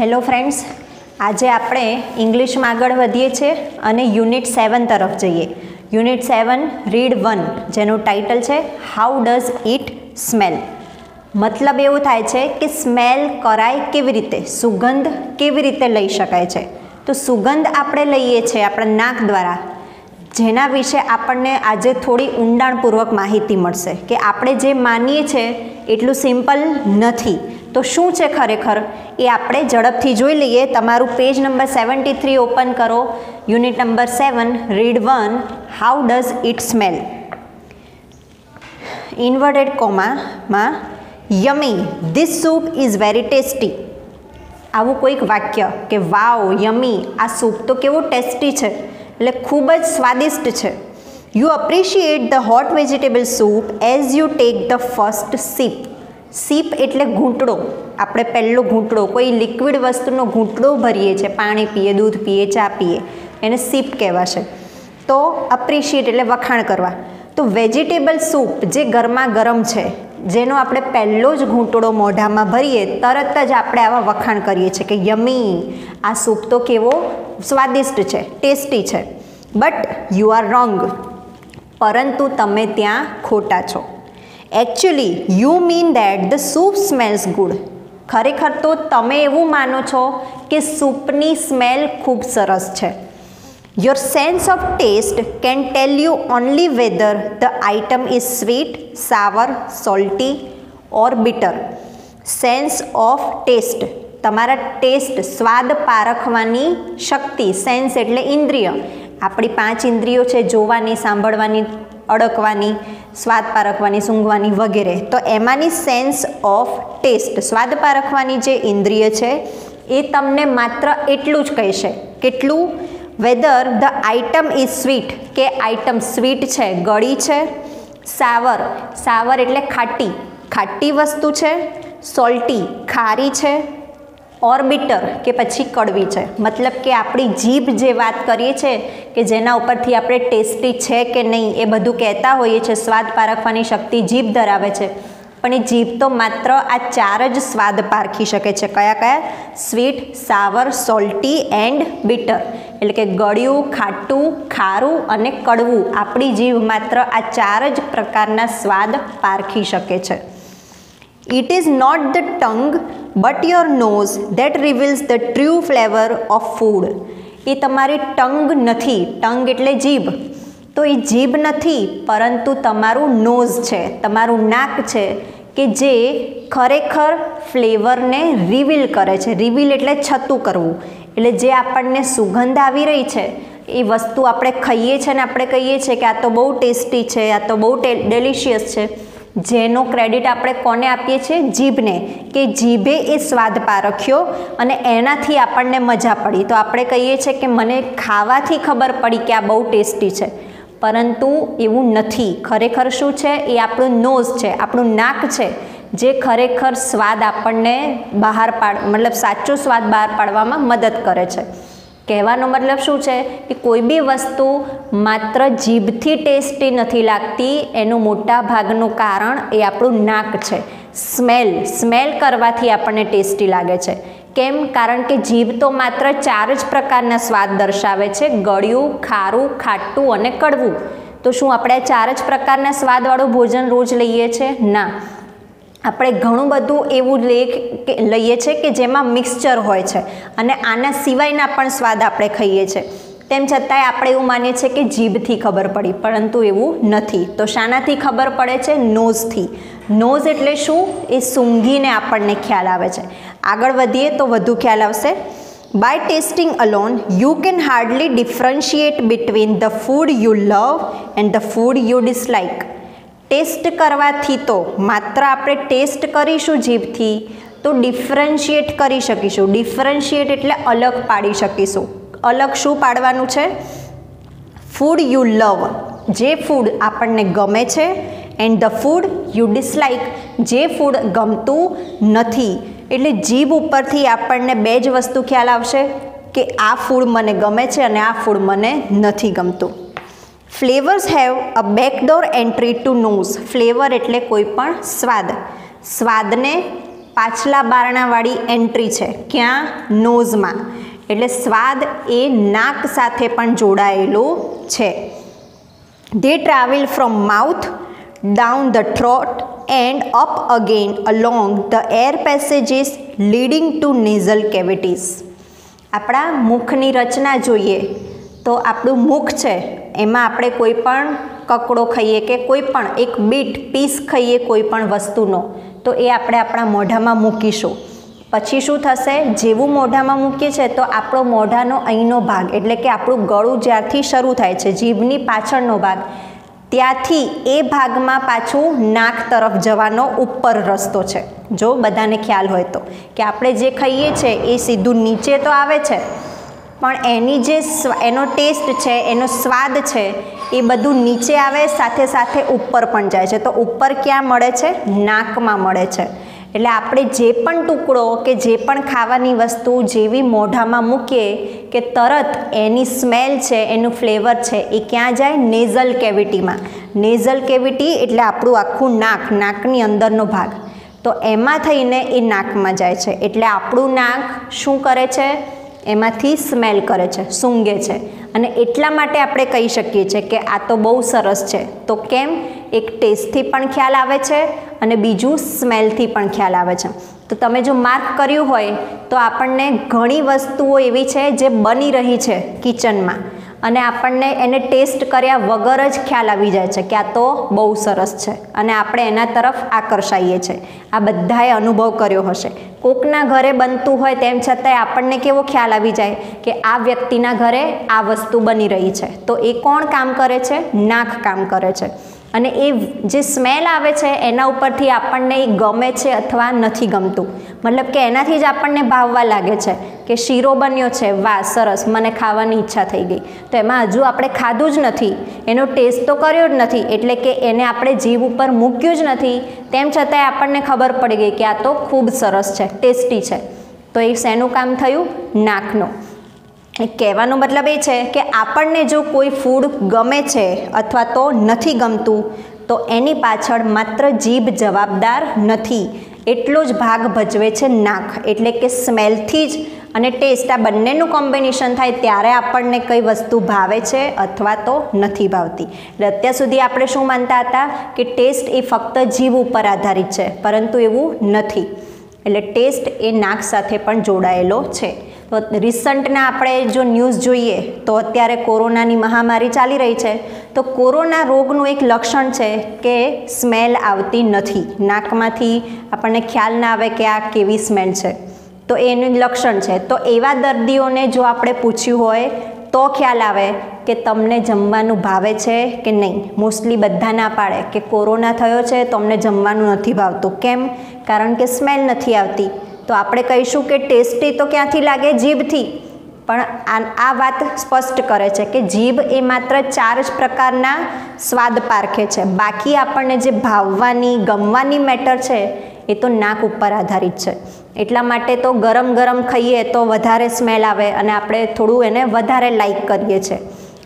Hello friends આજે આપણે ઇંગ્લિશમાં આગળ વધીએ છીએ અને યુનિટ સેવન તરફ જઈએ. યુનિટ સેવન, રીડ વન, જેનું ટાઇટલ છે હાઉ ડઝ ઇટ સ્મેલ મતલબ એવું થાય છે કે સ્મેલ કરાય કેવી રીતે, સુગંધ કેવી રીતે લઈ શકાય છે. તો સુગંધ આપણે લઈએ છીએ આપણા નાક દ્વારા. જેના વિશે આપણને આજે થોડી ઊંડાણપૂર્વક માહિતી મળશે કે આપણે જે માનીએ છીએ, એટલું સિમ્પલ નથી. તો શું છે ખરેખર? એ આપણે ઝડપથી જોઈ લઈએ. તમારું page number seventy three open કરો. Unit number seven, read one, how does it smell? Inverted કોમામાં, yummy, this soup is very tasty. આવું કોઈક વાક્ય કે, વાવ, યમી, આ સૂપ તો કેવું ટેસ્ટી છે. એટલે ખૂબ જ સ્વાદિષ્ટ છે. You appreciate the hot vegetable soup as you take the first sip sip એટલે ઘૂંટડો. આપણે પહેલો ઘૂંટડો, કોઈ લિક્વિડ વસ્તુનો ઘૂંટડો ભરીએ છીએ, પાણી પીએ, દૂધ પીએ, ચા પીએ, એને સીપ કહેવાશે. તો અપ્રિશિએટ એટલે વખાણ કરવા. તો વેજીટેબલ સૂપ જે ગરમા ગરમ છે, જેનો આપણે પહેલો જ ઘૂંટડો મોઢામાં ભરીએ, તરત જ આપણે આવા વખાણ કરીએ છીએ કે યમી, આ સૂપ તો કેવો સ્વાદિષ્ટ છે, ટેસ્ટી છે. બટ યુ આર રોંગ પરંતુ તમે ત્યાં ખોટા છો. Actually you mean that the soup smells good ખરેખર તો તમે એવું માનો છો કે સૂપની સ્મેલ ખૂબ સરસ છે. Your sense of taste can tell you only whether the item is sweet sour salty or bitter sense of taste તમારા ટેસ્ટ સ્વાદ પારખવાની શક્તિ સેન્સ એટલે ઇન્દ્રિય. આપણી પાંચ ઇન્દ્રિયો છે, જોવાની, સાંભળવાની અડકવાની, સ્વાદ પારખવાની, સૂંઘવાની વગેરે. તો એમાંની સેન્સ ઓફ ટેસ્ટ સ્વાદ પારખવાની જે ઇન્દ્રિય છે, એ તમને માત્ર એટલું જ કહેશે. કેટલું? Whether the item is sweet કે આઇટમ સ્વીટ છે, ગળી છે સાવર સાવર એટલે ખાટી. ખાટી વસ્તુ છે સોલ્ટી ખારી છે ઓર્બિટર કે પછી કડવી છે. મતલબ કે આપણી જીભ જે વાત કરીએ છીએ કે જેના ઉપરથી આપણે ટેસ્ટી છે કે નહીં એ બધું કહેતા હોઈએ છીએ, સ્વાદ પારખવાની શક્તિ જીભ ધરાવે છે. પણ એ જીભ તો માત્ર આ ચાર જ સ્વાદ પારખી શકે છે. કયા કયા? Sweet, sour, salty and bitter. એટલે કે ગળ્યું, ખાટું, ખારું અને કડવું આપણી જીભ માત્ર આ ચાર જ પ્રકારના સ્વાદ પારખી શકે છે. It is not the tongue but your nose that reveals the true flavour of food એ તમારી ટંગ નથી. ટંગ એટલે જીભ. તો એ જીભ નથી, પરંતુ તમારું નોઝ છે, તમારું નાક છે, કે જે ખરેખર ફ્લેવરને રિવીલ કરે છે. રિવીલ એટલે છતું કરવું. એટલે જે આપણને સુગંધ આવી રહી છે, એ વસ્તુ આપણે ખાઈએ છીએ ને આપણે કહીએ છીએ કે આ તો બહુ ટેસ્ટી છે, આ તો બહુ ડેલિશિયસ છે. જેનો ક્રેડિટ આપણે કોને આપીએ છીએ? જીભને. કે જીભે એ સ્વાદ પારખ્યો અને એનાથી આપણને મજા પડી. તો આપણે કહીએ છીએ કે મને ખાવાથી ખબર પડી કે આ બહુ ટેસ્ટી છે. પરંતુ એવું નથી. ખરેખર શું છે? એ આપણું નોઝ છે. આપણું નાક છે. જે ખરેખર સ્વાદ આપણને બહાર પાડ, મતલબ સાચો સ્વાદ બહાર પાડવામાં મદદ કરે છે. કહેવાનો મતલબ શું છે કે કોઈ બી વસ્તુ માત્ર જીભથી ટેસ્ટી નથી લાગતી, એનું મોટા ભાગનું કારણ એ આપણું નાક છે. સ્મેલ સ્મેલ કરવાથી આપણને ટેસ્ટી લાગે છે. કેમ? કારણ કે જીભ તો માત્ર ચાર જ પ્રકારના સ્વાદ દર્શાવે છે, ગળ્યું, ખારું, ખાટું અને કડવું. તો શું આપણે ચાર જ પ્રકારના સ્વાદવાળું ભોજન રોજ લઈએ છીએ ના. આપણે ઘણું બધું એવું લેખ લઈએ છીએ કે જેમાં મિક્સચર હોય છે અને આના સિવાયના પણ સ્વાદ આપણે ખાઈએ છીએ તેમ છતાંય આપણે એવું માનીએ છીએ કે જીભથી ખબર પડી, પરંતુ એવું નથી. તો શાનાથી ખબર પડે છે? નોઝથી. નોઝ એટલે શું? એ સૂંઘીને આપણને ખ્યાલ આવે છે. આગળ વધીએ તો વધુ ખ્યાલ આવશે. By tasting alone you can hardly differentiate between the food you love and the food you dislike taste કરવાથી તો માત્ર આપણે ટેસ્ટ કરીશું જીભથી, તો ડિફરન્શિએટ કરી શકીશું. ડિફરન્શિએટ એટલે અલગ પાડી શકીશું. અલગ શું પાડવાનું છે? Food you love. જે ફૂડ આપણને ગમે છે, and the food you dislike. જે ફૂડ ગમતું નથી, એટલે જીભ ઉપરથી આપણને બે જ વસ્તુ ખ્યાલ આવશે કે આ ફૂડ મને ગમે છે અને આ ફૂડ મને નથી ગમતું. Flavours have a backdoor entry to nose flavour એટલે કોઈ પણ સ્વાદ. સ્વાદને પાછલા બારણાવાળી એન્ટ્રી છે. ક્યાં? નોઝમાં એટલે સ્વાદ એ નાક સાથે પણ જોડાયેલો છે. They travel from mouth down the throat and up again along the air passages leading to nasal cavities. આપણા મુખની રચના જોઈએ. તો આપણું મુખ છે, એમાં આપણે કોઈ પણ કકડો ખાઈએ કે કોઈ પણ એક બીટ, પીસ ખાઈએ કોઈ પણ વસ્તુનો, તો એ આપણે આપણા મોઢામાં મૂકીશું. પછી શું થશે? જેવું મોઢામાં મૂકીએ છીએ, તો આપણો મોઢાનો અહીંનો ભાગ, એટલે કે આપણું ગળું જ્યારથી શરૂ થાય છે, જીભની પાછળનો ભાગ, ત્યાંથી એ ભાગમાં પાછું નાક તરફ જવાનો ઉપર રસ્તો છે. જો બધાને ખ્યાલ હોય તો, કે આપણે જે ખાઈએ છીએ, એ સીધું નીચે તો આવે છે પણ એની જે એનો ટેસ્ટ છે, એનો સ્વાદ છે, એ બધું નીચે આવે, સાથે સાથે ઉપર પણ જાય છે. તો ઉપર ક્યાં મળે છે? નાકમાં મળે છે. એટલે આપણે જે પણ ટુકડો કે જે પણ ખાવાની વસ્તુ જેવી મોઢામાં મૂકીએ કે તરત એની સ્મેલ છે, એનું ફ્લેવર છે, એ ક્યાં જાય? નેઝલ કેવિટીમાં નેઝલ કેવિટી એટલે આપણું આખું નાક, નાકની અંદરનો ભાગ. તો એમાં થઈને એ નાકમાં જાય છે. એટલે આપણું નાક શું કરે છે? એમાંથી સ્મેલ કરે છે, સૂંઘે છે. અને એટલા માટે આપણે કહી શકીએ છીએ કે આ તો બહુ સરસ છે. તો કેમ? એક ટેસ્ટથી પણ ખ્યાલ આવે છે અને બીજું સ્મેલથી પણ ખ્યાલ આવે છે. તો તમે જો માર્ક કર્યું હોય, તો આપણને ઘણી વસ્તુઓ એવી છે જે બની રહી છે કિચનમાં અને આપણને એને ટેસ્ટ કર્યા વગર જ ખ્યાલ આવી જાય છે કે આ તો બહુ સરસ છે. અને આપણે એના તરફ આકર્ષાઈએ છીએ આ બધાએ અનુભવ કર્યો હશે. કોકના ઘરે બનતું હોય તેમ છતાંય આપણને કેવો ખ્યાલ આવી જાય કે આ વ્યક્તિના ઘરે આ વસ્તુ બની રહી છે. તો એ કોણ કામ કરે છે? નાક કામ કરે છે. અને એ જે સ્મેલ આવે છે એના ઉપરથી આપણને એ ગમે છે અથવા નથી ગમતું. મતલબ કે એનાથી જ આપણને ભાવવા લાગે છે. કે શીરો બન્યો છે, વાહ, સરસ, મને ખાવાની ઈચ્છા થઈ ગઈ. તો એમાં હજુ આપણે ખાધું જ નથી, એનો ટેસ્ટ તો કર્યો જ નથી, એટલે કે એને આપણે જીભ ઉપર મૂક્યું જ નથી, તેમ છતાંય આપણને ખબર પડી ગઈ કે આ તો ખૂબ સરસ છે, ટેસ્ટી છે. તો એ શેનું કામ થયું? નાકનું. કહેવાનો મતલબ એ છે કે આપણને જો કોઈ ફૂડ ગમે છે અથવા તો નથી ગમતું, તો એની પાછળ માત્ર જીભ જવાબદાર નથી. એટલો જ ભાગ ભજવે છે નાક, એટલે કે સ્મેલથી જ અને ટેસ્ટ આ બંનેનું કોમ્બિનેશન થાય ત્યારે આપણને કઈ વસ્તુ ભાવે છે અથવા તો નથી ભાવતી. એટલે અત્યાર સુધી આપણે શું માનતા હતા? કે ટેસ્ટ એ ફક્ત જીવ ઉપર આધારિત છે, પરંતુ એવું નથી. એટલે ટેસ્ટ એ નાક સાથે પણ જોડાયેલો છે. તો રિસન્ટના આપણે જો ન્યૂઝ જોઈએ તો અત્યારે કોરોનાની મહામારી ચાલી રહી છે. તો કોરોના રોગનું એક લક્ષણ છે કે સ્મેલ આવતી નથી. નાકમાંથી આપણને ખ્યાલ ના આવે કે આ કેવી સ્મેલ છે. તો એનું લક્ષણ છે. તો એવા દર્દીઓને જો આપણે પૂછ્યું હોય તો ખ્યાલ આવે કે તમને જમવાનું ભાવે છે કે નહીં. મોસ્ટલી બધા ના પાડે કે કોરોના થયો છે તો અમને જમવાનું નથી ભાવતું. કેમ? કારણ કે સ્મેલ નથી આવતી. તો આપણે કહીશું કે ટેસ્ટી તો ક્યાંથી લાગે? જીભથી. પણ આ વાત સ્પષ્ટ કરે છે કે જીભ એ માત્ર ચાર જ પ્રકારના સ્વાદ પારખે છે. બાકી આપણને જે ભાવવાની, ગમવાની મેટર છે, એ તો નાક ઉપર આધારિત છે. એટલા માટે તો ગરમ ગરમ ખાઈએ તો વધારે સ્મેલ આવે અને આપણે થોડું એને વધારે લાઈક કરીએ છીએ.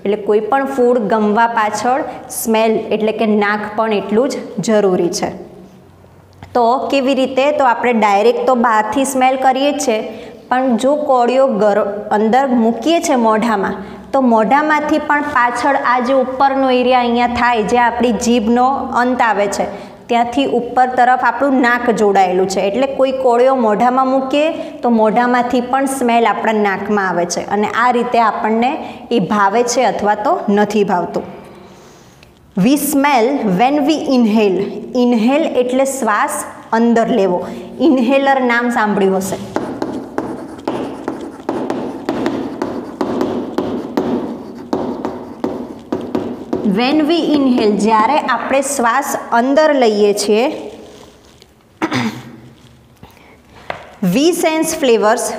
એટલે કોઈ પણ ફૂડ ગમવા પાછળ સ્મેલ એટલે કે નાક પણ એટલું જ જરૂરી છે. તો કેવી રીતે? તો આપણે ડાયરેક્ટ તો બહારથી સ્મેલ કરીએ જ છે. પણ જો કોળીઓ ગર અંદર મૂકીએ છીએ મોઢામાં, તો મોઢામાંથી પણ પાછળ આ જે ઉપરનો એરિયા અહીંયા થાય, જે આપણી જીભનો અંત આવે છે, ત્યાંથી ઉપર તરફ આપણું નાક જોડાયેલું છે. એટલે કોઈ કોળીઓ મોઢામાં મૂકીએ, તો મોઢામાંથી પણ સ્મેલ આપણા નાકમાં આવે છે. અને આ રીતે આપણને એ ભાવે છે અથવા તો નથી ભાવતું. We smell when we inhale inhale એટલે શ્વાસ અંદર લેવો. ઇન્હેલર નામ સાંભળ્યું હશે. વેન વી ઇન્હેલ જ્યારે આપણે શ્વાસ અંદર લઈએ છીએ we sense flavours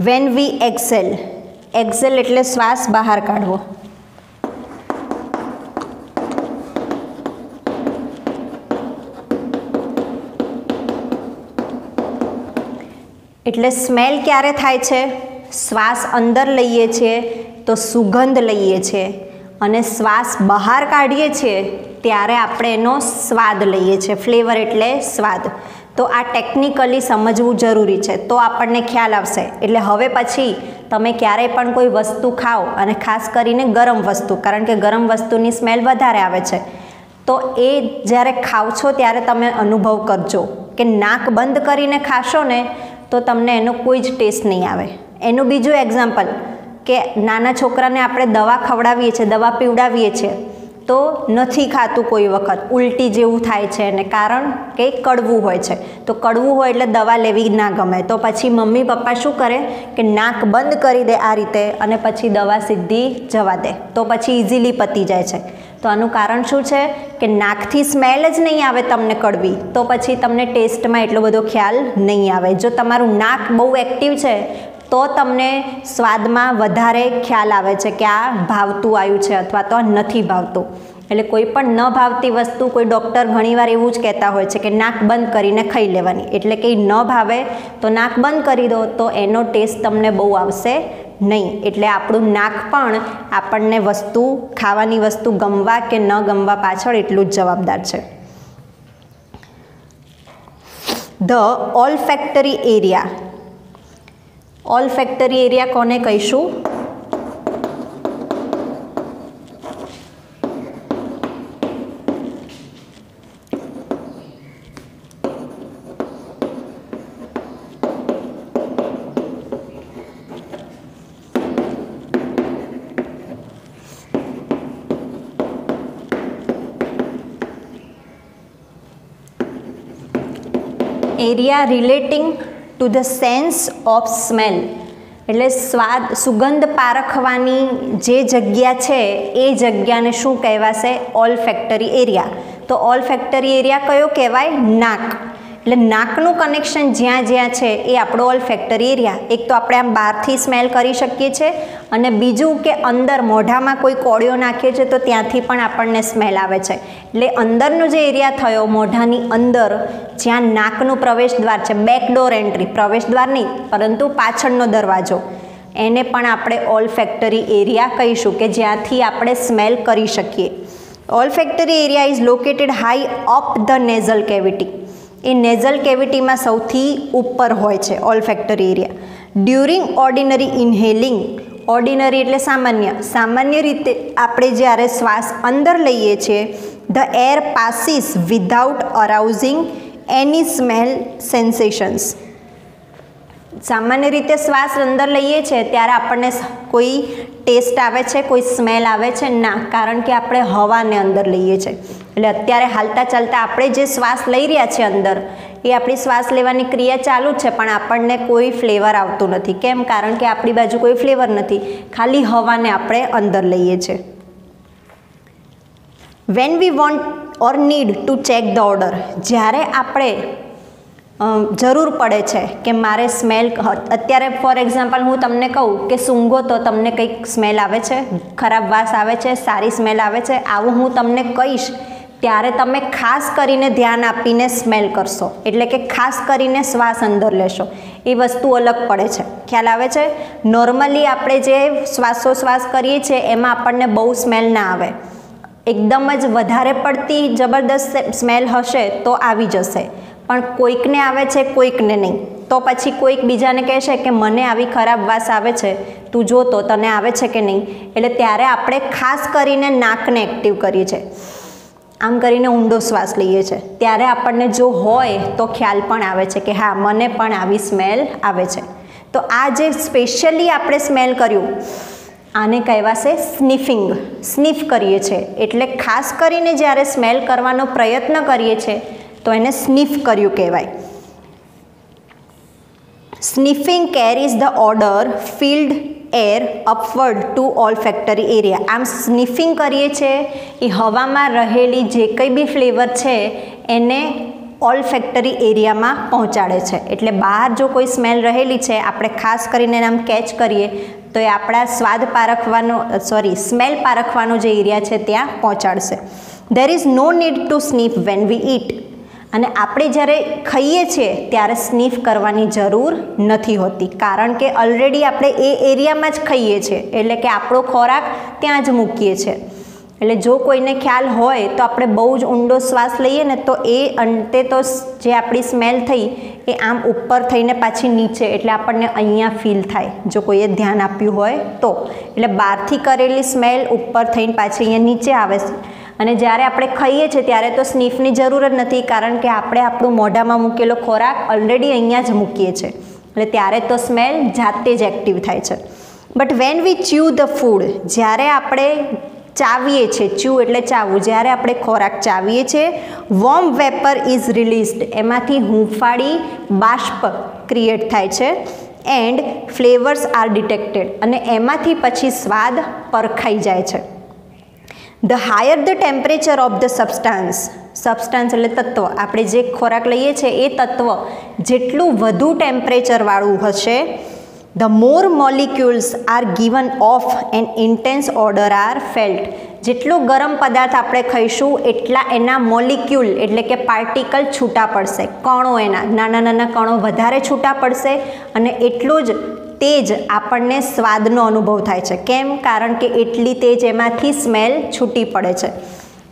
when we exhale exhale એટલે શ્વાસ બહાર કાઢવો. એટલે સ્મેલ ક્યારે થાય છે? શ્વાસ અંદર લઈએ છીએ તો સુગંધ લઈએ છીએ અને શ્વાસ બહાર કાઢીએ છીએ ત્યારે આપણે એનો સ્વાદ લઈએ છીએ ફ્લેવર એટલે સ્વાદ. તો આ ટેકનિકલી સમજવું જરૂરી છે. તો આપણને ખ્યાલ આવશે. એટલે હવે પછી તમે ક્યારેય પણ કોઈ વસ્તુ ખાઓ અને ખાસ કરીને ગરમ વસ્તુ, કારણ કે ગરમ વસ્તુની સ્મેલ વધારે આવે છે. તો એ જ્યારે ખાવ છો ત્યારે તમે અનુભવ કરજો કે નાક બંધ કરીને ખાશો ને તો તમને એનો કોઈ જ ટેસ્ટ નહીં આવે. એનું બીજું એક્ઝામ્પલ કે નાના છોકરાને આપણે દવા ખવડાવીએ છીએ, દવા પીવડાવીએ છીએ. તો નથી ખાતું કોઈ વખત. ઉલટી જેવું થાય છે અને કારણ કે કડવું હોય છે. તો કડવું હોય એટલે દવા લેવી ના ગમે. તો પછી મમ્મી પપ્પા શું કરે કે નાક બંધ કરી દે આ રીતે અને પછી દવા સીધી જવા દે. તો પછી ઇઝીલી પતી જાય છે. તો આનું કારણ શું છે કે નાકથી સ્મેલ જ નહીં આવે તમને કડવી. તો પછી તમને ટેસ્ટમાં એટલો બધો ખ્યાલ નહીં આવે. જો તમારું નાક બહુ એક્ટિવ છે તો તમને સ્વાદમાં વધારે ખ્યાલ આવે છે કે આ ભાવતું આવ્યું છે અથવા તો આ નથી ભાવતું. એટલે કોઈ પણ ન ભાવતી વસ્તુ કોઈ ડૉક્ટર ઘણીવાર એવું જ કહેતા હોય છે કે નાક બંધ કરીને ખાઈ લેવાની. એટલે કે ન ભાવે તો નાક બંધ કરી દો તો એનો ટેસ્ટ તમને બહુ આવશે નહીં. એટલે આપણું નાક પણ આપણને વસ્તુ, ખાવાની વસ્તુ ગમવા કે ન ગમવા પાછળ એટલું જ જવાબદાર છે. The olfactory area olfactory area કોને કહીશું? Area relating to the sense of smell એટલે સ્વાદ, સુગંધ પારખવાની જે જગ્યા છે, એ જગ્યાને શું કહેવાશે? ઓલ ફેક્ટરી એરિયા તો ઓલ ફેક્ટરી એરિયા કયો કહેવાય? નાક. એટલે નાકનું કનેક્શન જ્યાં જ્યાં છે એ આપણો ઓલ ફેક્ટરી એરિયા એક તો આપણે આમ બહારથી સ્મેલ કરી શકીએ છીએ અને બીજું કે અંદર મોઢામાં કોઈ કોળિયો નાખીએ છીએ તો ત્યાંથી પણ આપણને સ્મેલ આવે છે. એટલે અંદરનો જે એરિયા થયો, મોઢાની અંદર, જ્યાં નાકનું પ્રવેશ દ્વાર છે બેકડોર એન્ટ્રી પ્રવેશ દ્વાર નહીં, પરંતુ પાછળનો દરવાજો, એને પણ આપણે ઓલ ફેક્ટરી એરિયા કહીશું કે જ્યાંથી આપણે સ્મેલ કરી શકીએ. Olfactory area is located high up the nasal cavity A nasal કેવિટીમાં સૌથી ઉપર હોય છે olfactory area during ordinary inhaling ordinary એટલે સામાન્ય. સામાન્ય રીતે આપણે જ્યારે શ્વાસ અંદર લઈએ છીએ the air passes without arousing any smell sensations સામાન્ય રીતે શ્વાસ અંદર લઈએ છીએ ત્યારે આપણને કોઈ ટેસ્ટ આવે છે, કોઈ સ્મેલ આવે છે ના, કારણ કે આપણે હવાને અંદર લઈએ છીએ. એટલે અત્યારે હાલતા ચાલતા આપણે જે શ્વાસ લઈ રહ્યા છીએ અંદર, એ આપણી શ્વાસ લેવાની ક્રિયા ચાલુ છે, પણ આપણને કોઈ ફ્લેવર આવતું નથી. કેમ? કારણ કે આપણી બાજુ કોઈ ફ્લેવર નથી. ખાલી હવાને આપણે અંદર લઈએ છીએ. When we want or need to check the odour જ્યારે આપણે જરૂર પડે છે કે મારે સ્મેલ અત્યારે ફોર એક્ઝામ્પલ હું તમને કહું કે સૂંઘો તો તમને કંઈક સ્મેલ આવે છે, ખરાબ વાસ આવે છે, સારી સ્મેલ આવે છે, આવું હું તમને કહીશ ત્યારે તમે ખાસ કરીને ધ્યાન આપીને સ્મેલ કરશો. એટલે કે ખાસ કરીને શ્વાસ અંદર લેશો. એ વસ્તુ અલગ પડે છે. ખ્યાલ આવે છે? નોર્મલી આપણે જે શ્વાસોશ્વાસ કરીએ છીએ, એમાં આપણને બહુ સ્મેલ ના આવે. એકદમ જ વધારે પડતી જબરદસ્ત સ્મેલ હશે તો આવી જશે. પણ કોઈકને આવે છે, કોઈકને નહીં. તો પછી કોઈક બીજાને કહેશે કે મને આવી ખરાબ વાસ આવે છે. તું જો તો તને આવે છે કે નહીં? એટલે ત્યારે આપણે ખાસ કરીને નાકને એક્ટિવ કરીએ છીએ. આમ કરીને ઊંડો શ્વાસ લઈએ છીએ ત્યારે આપણને જો હોય તો ખ્યાલ પણ આવે છે કે હા, મને પણ આવી સ્મેલ આવે છે. તો આ જે સ્પેશિયલી આપણે સ્મેલ કર્યું, આને કહેવાશે સ્નિફિંગ સ્નિફ કરીએ છીએ એટલે ખાસ કરીને જ્યારે સ્મેલ કરવાનો પ્રયત્ન કરીએ છીએ તો એને સ્નિફ કર્યું કહેવાય. Sniffing carries the odour filled air upward to olfactory area આમ સ્નિફિંગ કરીએ છીએ એ હવામાં રહેલી જે કંઈ બી ફ્લેવર છે, એને ઓલ ફેક્ટરી એરિયામાં પહોંચાડે છે. એટલે બહાર જો કોઈ સ્મેલ રહેલી છે, આપણે ખાસ કરીને આમ કેચ કરીએ, તો એ આપણા સ્વાદ પારખવાનો સોરી સ્મેલ પારખવાનો જે એરિયા છે, ત્યાં પહોંચાડશે. There is no need to sniff when we eat અને આપણે જ્યારે ખાઈએ છીએ, ત્યારે સ્નીફ કરવાની જરૂર નથી હોતી. કારણ કે ઓલરેડી આપણે એ એરિયામાં જ ખાઈએ છીએ. એટલે કે આપણો ખોરાક ત્યાં જ મૂકીએ છીએ. એટલે જો કોઈને ખ્યાલ હોય તો આપણે બહુ જ ઊંડો શ્વાસ લઈએ ને તો એ અંતે તો જે આપણી સ્મેલ થઈ એ આમ ઉપર થઈને પાછી નીચે, એટલે આપણને અહીંયા ફીલ થાય. જો કોઈએ ધ્યાન આપ્યું હોય તો. એટલે બહારથી કરેલી સ્મેલ ઉપર થઈને પાછી અહીંયા નીચે આવે છે. અને જ્યારે આપણે ખાઈએ છીએ ત્યારે તો સ્નીફની જરૂર જ નથી, કારણ કે આપણે આપણું મોઢામાં મૂકેલો ખોરાક ઓલરેડી અહીંયા જ મૂકીએ છીએ. એટલે ત્યારે તો સ્મેલ જાતે જ એક્ટિવ થાય છે. But when we chew the food જ્યારે આપણે ચાવીએ છીએ ચ્યુ એટલે ચાવવું જ્યારે આપણે ખોરાક ચાવીએ છીએ વોર્મ વેપર ઇઝ રિલીઝડ એમાંથી હુંફાળી બાષ્પ ક્રિએટ થાય છે એન્ડ ફ્લેવર્સ આર ડિટેક્ટેડ અને એમાંથી પછી સ્વાદ પરખાઈ જાય છે. The higher the temperature of the substance substance એટલે તત્વ. આપણે જે ખોરાક લઈએ છીએ, એ તત્વ જેટલું વધુ ટેમ્પરેચરવાળું હશે the more molecules are given off an intense odour are felt જેટલો ગરમ પદાર્થ આપણે ખાઈશું, એટલા એના મોલિક્યુલ એટલે કે પાર્ટિકલ છૂટા પડશે. કણો એના, નાના નાના કણો વધારે છૂટા પડશે અને એટલું જ તેજ આપણને સ્વાદનો અનુભવ થાય છે. કેમ? કારણ કે એટલી તેજ એમાંથી સ્મેલ છૂટી પડે છે.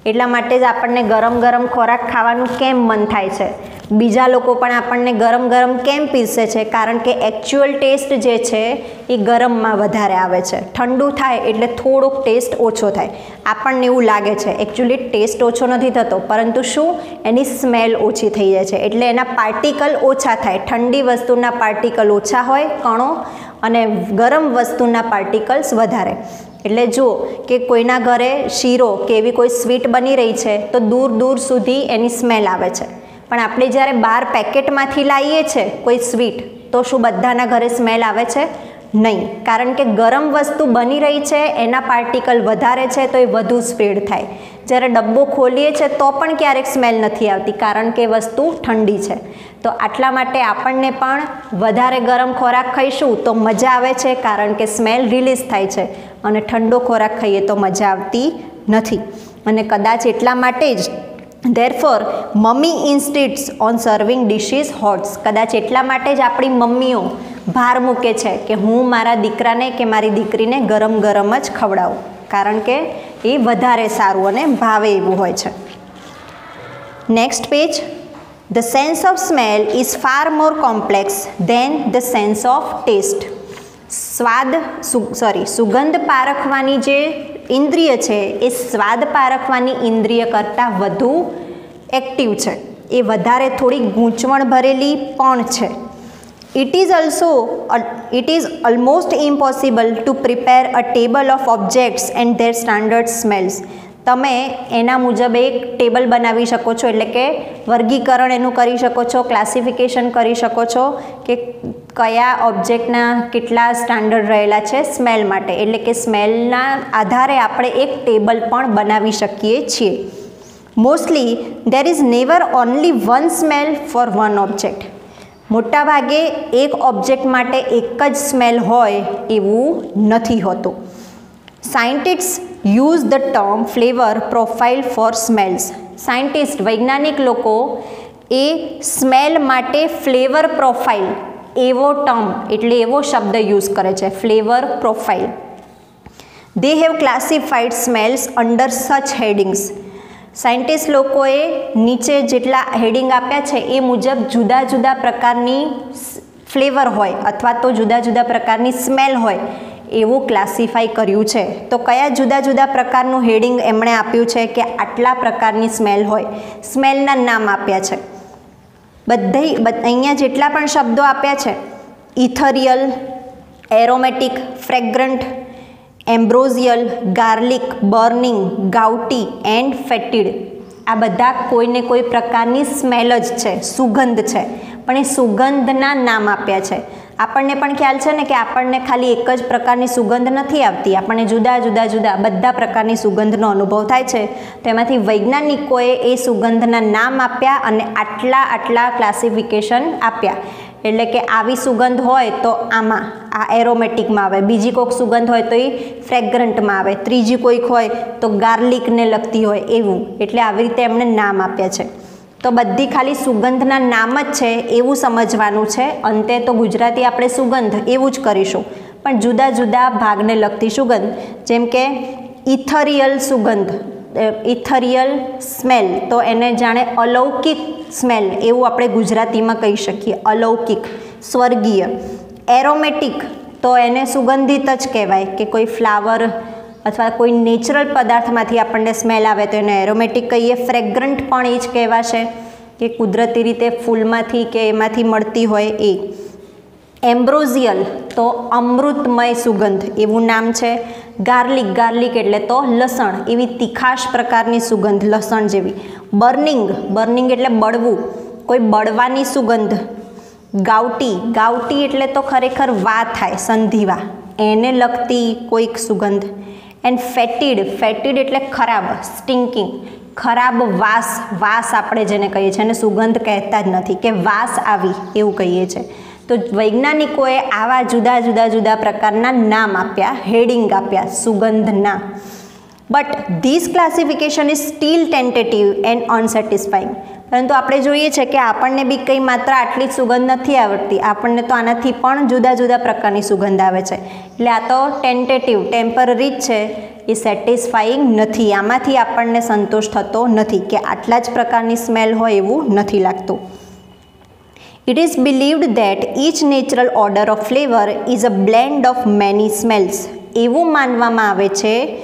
એટલા માટે જ આપણને ગરમ ગરમ ખોરાક ખાવાનું કેમ મન થાય છે? બીજા લોકો પણ આપણને ગરમ ગરમ કેમ પીરસે છે? કારણ કે એકચ્યુઅલ ટેસ્ટ જે છે, એ ગરમમાં વધારે આવે છે. ઠંડુ થાય એટલે થોડોક ટેસ્ટ ઓછો થાય. આપણને એવું લાગે છે એકચ્યુઅલી ટેસ્ટ ઓછો નથી થતો. પરંતુ શું? એની સ્મેલ ઓછી થઈ જાય છે. એટલે એના પાર્ટિકલ ઓછા થાય. ઠંડી વસ્તુના પાર્ટિકલ ઓછા હોય, કણો, અને ગરમ વસ્તુના પાર્ટિકલ્સ વધારે. એટલે જુઓ કે કોઈના ઘરે શીરો કે એવી કોઈ સ્વીટ બની રહી છે, તો દૂર દૂર સુધી એની સ્મેલ આવે છે. પણ આપણે જ્યારે બહાર પેકેટમાંથી લાવીએ છીએ કોઈ સ્વીટ, તો શું બધાના ઘરે સ્મેલ આવે છે? નહીં. કારણ કે ગરમ વસ્તુ બની રહી છે, એના પાર્ટિકલ વધારે છે, તો એ વધુ સ્પ્રેડ થાય. જ્યારે ડબ્બો ખોલીએ છીએ તો પણ ક્યારેક સ્મેલ નથી આવતી, કારણ કે વસ્તુ ઠંડી છે. તો આટલા માટે આપણને પણ વધારે ગરમ ખોરાક ખાઈશું તો મજા આવે છે, કારણ કે સ્મેલ રિલીઝ થાય છે. અને ઠંડો ખોરાક ખાઈએ તો મજા આવતી નથી. અને કદાચ એટલા માટે જ therefore mummy insists on serving dishes hots કદાચ એટલા માટે જ આપણી મમ્મીઓ ભાર મૂકે છે કે હું મારા દીકરાને કે મારી દીકરીને ગરમ ગરમ જ ખવડાવું. કારણ કે એ વધારે સારું અને ભાવે એવું હોય છે. Next page the sense of smell is far more complex than the sense of taste સ્વાદ સોરી સુગંધ પારખવાની જે ઇન્દ્રિય છે, એ સ્વાદ પારખવાની ઇન્દ્રિય કરતાં વધુ એક્ટિવ છે. એ વધારે થોડી ગૂંચવણ ભરેલી પણ છે. It is also it is almost impossible to prepare a table of objects and their standard smells તમે એના મુજબ એક ટેબલ બનાવી શકો છો, એટલે કે વર્ગીકરણ એનું કરી શકો છો ક્લાસિફિકેશન કરી શકો છો, કે કયા ઓબ્જેક્ટના કેટલા સ્ટાન્ડર્ડ રહેલા છે સ્મેલ માટે? એટલે કે સ્મેલના આધારે આપણે એક ટેબલ પણ બનાવી શકીએ છીએ. Mostly there is never only one smell for one object મોટાભાગે એક ઓબ્જેક્ટ માટે એક જ સ્મેલ હોય એવું નથી હોતું. Scientist use the term flavour profile for smells scientist વૈજ્ઞાનિક લોકો એ સ્મેલ માટે ફ્લેવર પ્રોફાઇલ એવો ટર્મ એટલે એવો શબ્દ યુઝ કરે છે, flavour profile. They have classified smells under such headings scientist લોકોએ નીચે જેટલા હેડિંગ આપ્યા છે, એ મુજબ જુદા જુદા પ્રકારની ફ્લેવર હોય અથવા તો જુદા જુદા પ્રકારની સ્મેલ હોય, એવું ક્લાસિફાઈ કર્યું છે. તો કયા જુદા જુદા પ્રકારનું હેડિંગ એમણે આપ્યું છે કે આટલા પ્રકારની સ્મેલ હોય? સ્મેલના નામ આપ્યા છે. બધે, અહીંયા જેટલા પણ શબ્દો આપ્યા છે, ethereal, aromatic, fragrant, ambrosial, garlic, burning, goaty and fetid. આ બધા કોઈને કોઈ પ્રકારની સ્મેલ જ છે, સુગંધ છે, પણ એ સુગંધના નામ આપ્યા છે. આપણને પણ ખ્યાલ છે ને કે આપણને ખાલી એક જ પ્રકારની સુગંધ નથી આવતી. આપણને જુદા જુદા જુદા બધા પ્રકારની સુગંધનો અનુભવ થાય છે. તો એમાંથી વૈજ્ઞાનિકોએ એ સુગંધના નામ આપ્યા અને આટલા આટલા ક્લાસિફિકેશન આપ્યા. એટલે કે આવી સુગંધ હોય તો આમાં, આ એરોમેટિકમાં આવે. બીજી કોઈક સુગંધ હોય તો એ ફ્રેગ્રન્ટમાં આવે. ત્રીજી કોઈક હોય તો ગાર્લિકને લગતી હોય એવું. એટલે આવી રીતે એમણે નામ આપ્યા છે. તો બધી ખાલી સુગંધના નામ જ છે એવું સમજવાનું છે. અંતે તો ગુજરાતી આપણે સુગંધ એવું જ કરીશું. પણ જુદા જુદા ભાગને લગતી સુગંધ, જેમ કે ઇથરિયલ સુગંધ ઇથરિયલ સ્મેલ, તો એને જાણે અલૌકિક સ્મેલ એવું આપણે ગુજરાતીમાં કહી શકીએ, અલૌકિક, સ્વર્ગીય. એરોમેટિક, તો એને સુગંધિત જ કહેવાય કે કોઈ ફ્લાવર અથવા કોઈ નેચરલ પદાર્થમાંથી આપણને સ્મેલ આવે તો એને એરોમેટિક કહીએ. ફ્રેગ્રન્ટ પણ એ જ કહેવાશે કે કુદરતી રીતે ફૂલમાંથી કે એમાંથી મળતી હોય એ. એમ્બ્રોઝિયલ તો અમૃતમય સુગંધ એવું નામ છે. ગાર્લિક ગાર્લિક એટલે તો લસણ. એવી તીખાશ પ્રકારની સુગંધ, લસણ જેવી. બર્નિંગ બર્નિંગ એટલે બળવું. કોઈ બળવાની સુગંધ. ગાવટી ગાવટી એટલે તો ખરેખર વા થાય, સંધિવા. એને લગતી કોઈક સુગંધ. એન્ડ ફેટિડ ફેટિડ એટલે ખરાબ સ્ટિંકિંગ ખરાબ વાસ વાસ આપણે જેને કહીએ છીએ અને સુગંધ કહેતા જ નથી કે વાસ આવી એવું કહીએ છીએ તો વૈજ્ઞાનિકોએ આવા જુદા જુદા જુદા પ્રકારના નામ આપ્યા હેડિંગ આપ્યા સુગંધના but this classification is still tentative and unsatisfying પરંતુ આપણે જોઈએ છે કે આપણને બી કંઈ માત્ર આટલી જ સુગંધ નથી આવડતી. આપણને તો આનાથી પણ જુદા જુદા પ્રકારની સુગંધ આવે છે. એટલે આ તો ટેન્ટેટિવ ટેમ્પરરી જ છે. એ સેટિસ્ફાઈંગ નથી. આમાંથી આપણને સંતોષ થતો નથી કે આટલા જ પ્રકારની સ્મેલ હોય એવું નથી લાગતું. It is believed that each natural odour of flavour is a blend of many smells એવું માનવામાં આવે છે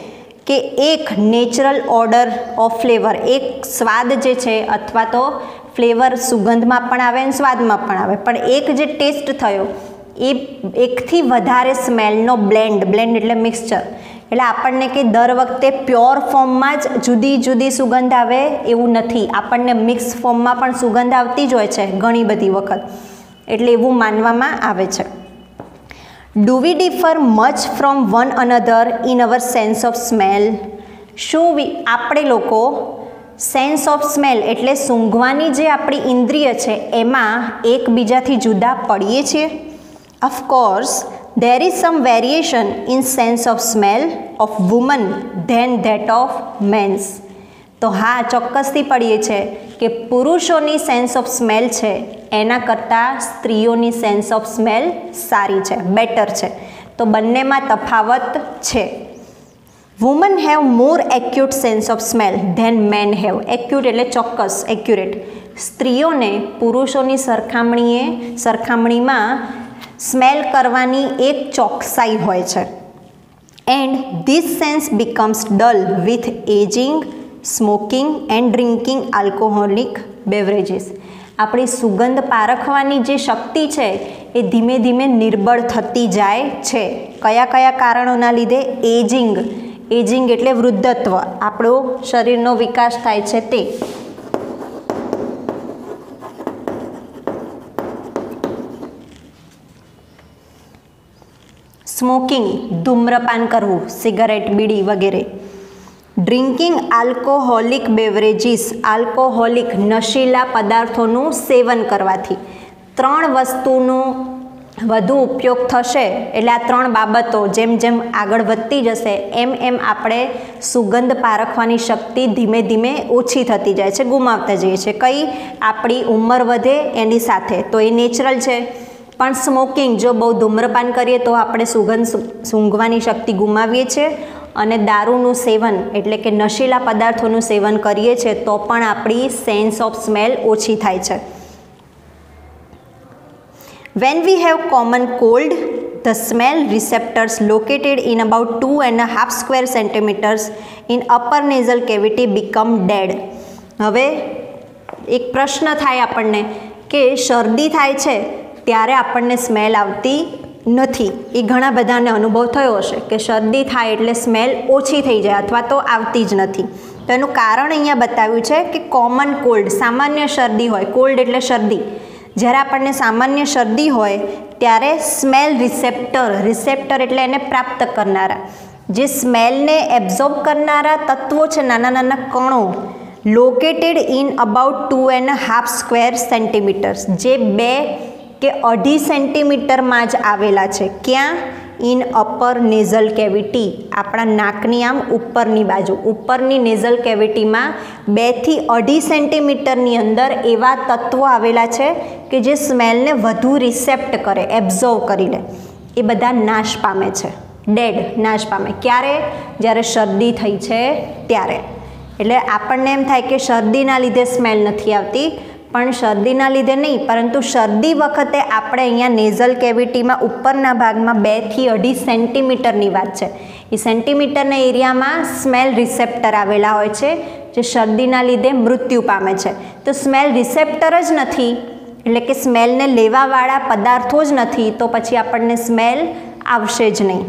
કે એક નેચરલ ઓર્ડર ઓફ ફ્લેવર એક સ્વાદ જે છે અથવા તો ફ્લેવર સુગંધમાં પણ આવે અને સ્વાદમાં પણ આવે. પણ એક જે ટેસ્ટ થયો, એ એકથી વધારે સ્મેલનો બ્લેન્ડ બ્લેન્ડ એટલે મિક્સચર એટલે આપણને કે દર વખતે પ્યોર ફોર્મમાં જ જુદી જુદી સુગંધ આવે એવું નથી. આપણને મિક્સ ફોર્મમાં પણ સુગંધ આવતી જ હોય છે ઘણી બધી વખત. એટલે એવું માનવામાં આવે છે. Do we differ much from one another in our sense of smell શું આપણે લોકો સેન્સ ઓફ સ્મેલ એટલે સૂંઘવાની જે આપણી ઇન્દ્રિય છે, એમાં એકબીજાથી જુદા પડીએ છીએ? Of course there is some variation in sense of smell of women than that of men's. તો હા, ચોક્કસથી પડીએ છે કે પુરુષોની સેન્સ ઓફ સ્મેલ છે, એના કરતાં સ્ત્રીઓની સેન્સ ઓફ સ્મેલ સારી છે બેટર છે. તો બંનેમાં તફાવત છે. Women have more acute sense of smell than men have acute એટલે ચોક્કસ એક્યુરેટ સ્ત્રીઓને પુરુષોની સરખામણીએ, સરખામણીમાં સ્મેલ કરવાની એક ચોકસાઈ હોય છે. And this sense becomes dull with aging smoking and drinking alcoholic beverages આપણી સુગંધ પારખવાની જે શક્તિ છે, એ ધીમે ધીમે નિર્બળ થતી જાય છે. કયા કયા કારણોના લીધે? એજિંગ. એજિંગ એટલે વૃદ્ધત્વ. આપણો શરીરનો વિકાસ થાય છે તે. સ્મોકિંગ ધૂમ્રપાન કરવું સિગરેટ બીડી વગેરે. ડ્રિંકિંગ આલ્કોહોલિક બેવરેજીસ, આલ્કોહોલિક નશીલા પદાર્થોનું સેવન કરવાથી. ત્રણ વસ્તુનું વધુ ઉપયોગ થશે. એટલે આ ત્રણ બાબતો જેમ જેમ આગળ વધતી જશે, એમ એમ આપણે સુગંધ પારખવાની શક્તિ ધીમે ધીમે ઓછી થતી જાય છે, ગુમાવતા જઈએ છીએ. કઈ આપણી ઉંમર વધે એની સાથે. તો એ નેચરલ છે. પણ સ્મોકિંગ જો બહુ ધૂમ્રપાન કરીએ તો આપણે સુગંધ સૂંઘવાની શક્તિ ગુમાવીએ છીએ. અને દારૂનું સેવન, એટલે કે નશીલા પદાર્થોનું સેવન કરીએ છીએ, તો પણ આપણી સેન્સ ઓફ સ્મેલ ઓછી થાય છે. When we have common cold the smell receptors located in about two and half square centimeters in upper nasal cavity become dead હવે એક પ્રશ્ન થાય આપણને કે શરદી થાય છે, ત્યારે આપણને સ્મેલ આવતી નથી. એ ઘણા બધાને અનુભવ થયો હશે કે શરદી થાય એટલે સ્મેલ ઓછી થઈ જાય અથવા તો આવતી જ નથી. તો એનું કારણ અહીંયા બતાવ્યું છે કે કોમન કોલ્ડ સામાન્ય શરદી હોય. કોલ્ડ એટલે શરદી. જ્યારે આપણને સામાન્ય શરદી હોય, ત્યારે સ્મેલ રિસેપ્ટર રિસેપ્ટર એટલે એને પ્રાપ્ત કરનારા. જે સ્મેલને એબ્ઝોર્બ કરનારા તત્વો છે નાના નાના કણો located in about two and half square centimeters જે બે કે અઢી સેન્ટીમીટરમાં જ આવેલા છે. ક્યાં? In upper nasal cavity. આપણા નાકની આમ ઉપરની બાજુ. ઉપરની નેઝલ કેવિટીમાં બેથી અઢી સેન્ટીમીટરની અંદર એવા તત્વો આવેલા છે કે જે સ્મેલને વધુ રિસેપ્ટ કરે, એબ્ઝોર્વ કરી લે. એ બધા નાશ પામે છે. ડેડ નાશ પામે. ક્યારે? જ્યારે શરદી થઈ છે ત્યારે. એટલે આપણને એમ થાય કે શરદીના લીધે સ્મેલ નથી આવતી. પણ શરદીના લીધે નહીં, પરંતુ શરદી વખતે આપણે અહીંયા નેઝલ કેવિટીમાં ઉપરના ભાગમાં બેથી અઢી સેન્ટીમીટરની વાત છે. એ સેન્ટીમીટરના એરિયામાં સ્મેલ રિસેપ્ટર આવેલા હોય છે, જે શરદીના લીધે મૃત્યુ પામે છે. તો સ્મેલ રિસેપ્ટર જ નથી, એટલે કે સ્મેલને લેવાવાળા પદાર્થો જ નથી, તો પછી આપણને સ્મેલ આવશે જ નહીં.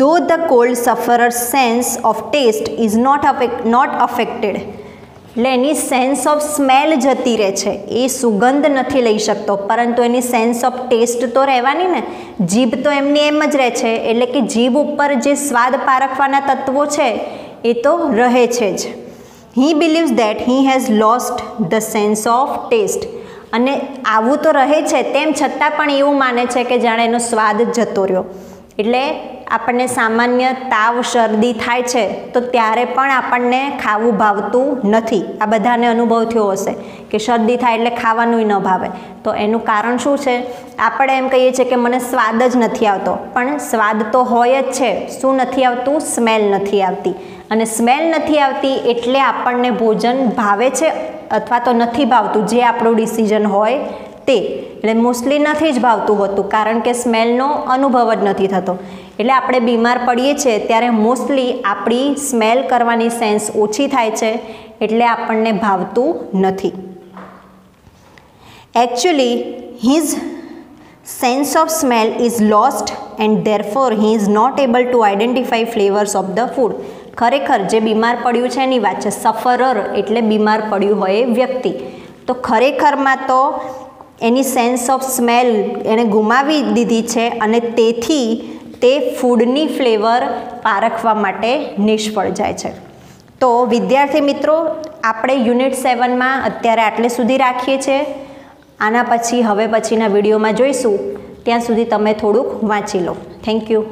Though the cold sufferer sense of taste is not affect not affected એટલે એની સેન્સ ઓફ સ્મેલ જતી રહે છે. એ સુગંધ નથી લઈ શકતો, પરંતુ એની સેન્સ ઓફ ટેસ્ટ તો રહેવાની ને. જીભ તો એમની એમ જ રહે છે, એટલે કે જીભ ઉપર જે સ્વાદ પારખવાના તત્વો છે, એ તો રહે છે જ. He believes that he has lost the sense of taste અને આવું તો રહે છે, તેમ છતાં પણ એવું માને છે કે જાણે એનો સ્વાદ જતો રહ્યો. એટલે આપણને સામાન્ય તાવ, શરદી થાય છે, તો ત્યારે પણ આપણને ખાવું ભાવતું નથી. આ બધાને અનુભવ થયો હશે કે શરદી થાય એટલે ખાવાનું ન ભાવે. તો એનું કારણ શું છે? આપણે એમ કહીએ છીએ કે મને સ્વાદ જ નથી આવતો. પણ સ્વાદ તો હોય જ છે. શું નથી આવતું? સ્મેલ નથી આવતી. અને સ્મેલ નથી આવતી એટલે આપણને ભોજન ભાવે છે અથવા તો નથી ભાવતું. જે આપણું ડિસિઝન હોય તે. એટલે મોસ્ટલી નથી જ ભાવતું હોતું, કારણ કે સ્મેલનો અનુભવ જ નથી થતો. એટલે આપણે બીમાર પડીએ છીએ ત્યારે મોસ્ટલી આપણી સ્મેલ કરવાની સેન્સ ઓછી થાય છે, એટલે આપણને ભાવતું નથી. Actually his sense of smell is lost and therefore he is not able to identify flavours of the food ખરેખર, જે બીમાર પડ્યું છે એની વાત છે સફરર એટલે બીમાર પડ્યું હોય એ વ્યક્તિ. તો ખરેખરમાં તો એની સેન્સ ઓફ સ્મેલ એણે ગુમાવી દીધી છે અને તેથી તે ફૂડની ફ્લેવર પારખવા માટે નિષ્ફળ જાય છે. તો વિદ્યાર્થી મિત્રો, આપણે યુનિટ સેવનમાં અત્યારે આટલે સુધી રાખીએ છીએ. આના પછી, હવે પછીના વિડીયોમાં જોઈશું. ત્યાં સુધી તમે થોડુંક વાંચી લો. Thank you